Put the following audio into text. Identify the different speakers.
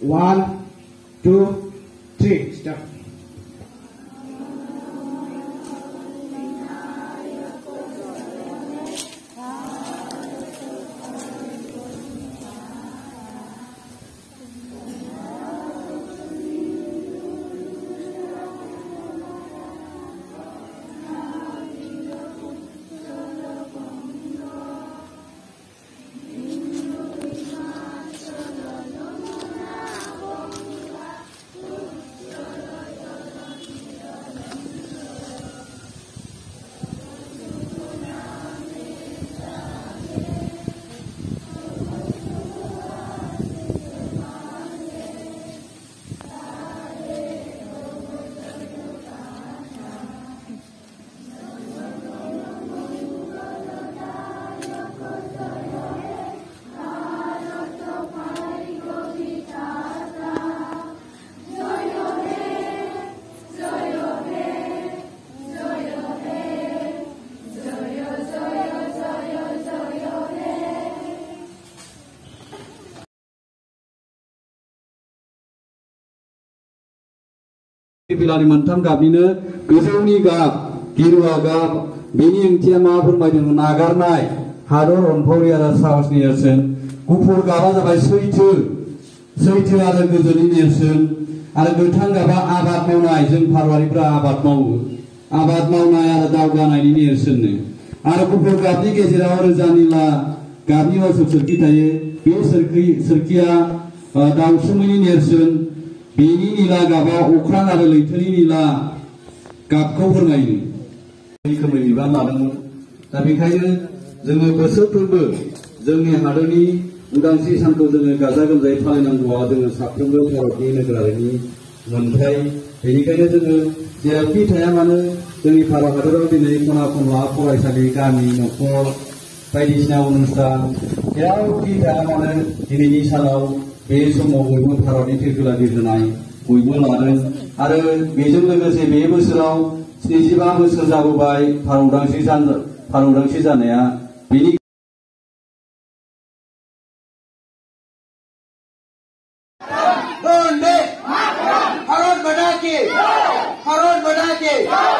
Speaker 1: One, two, three. Stop.
Speaker 2: 빌라니 만탐 갑니는 그세운이가 디루아가 미니 응티야 마부르마이는 나가르나이 하루 온포리아라 사우스니어슨 구포르 가바 자바이 스위트 스위트 아르 그저니니어슨 아르 그탕 가바 아밭 마우나이 전 파르와리브라 아밭 마우 아밭 마우나이 아르 다우가나이니어슨네 아르 구포르 갑니 게지라 오르자니라 갑니와 섭섭기타예 비 서키 서키야 다우스무니니어슨 बेनि निला गाबा अख्रां आरो लैथोनि निला गाबखौ फोरमायो रोखोमै बिबान लादोंमोन दा बेखायनो जोङो बोसोरफ्रोमबो जोंनि हादोरनि उदांस्रि सानखौ जोङो गाजा गोमजायै फालिनांगौआ जोङो साफ्रोमबो भारतनि नोगोरारिनि मोनथाय बेनिखायनो जोङो जेरावखि थाया मानो जोंनि भारत हादराव दिनै खना खनला फरायसालि गामि न'खर बायदिसिना अनुष्ठान जेरावखि थाया मानो दिनैनि सानाव बे समाव बयबो भारतनि थैखोला बिरहोनाय बयबो लादों। आरो बेजों लोगोसे बे बोसोराव स्निजिबा बोसोर जाबोबाय भारत उदांस्रि जान- भारत जानाया। बेनि Badaki!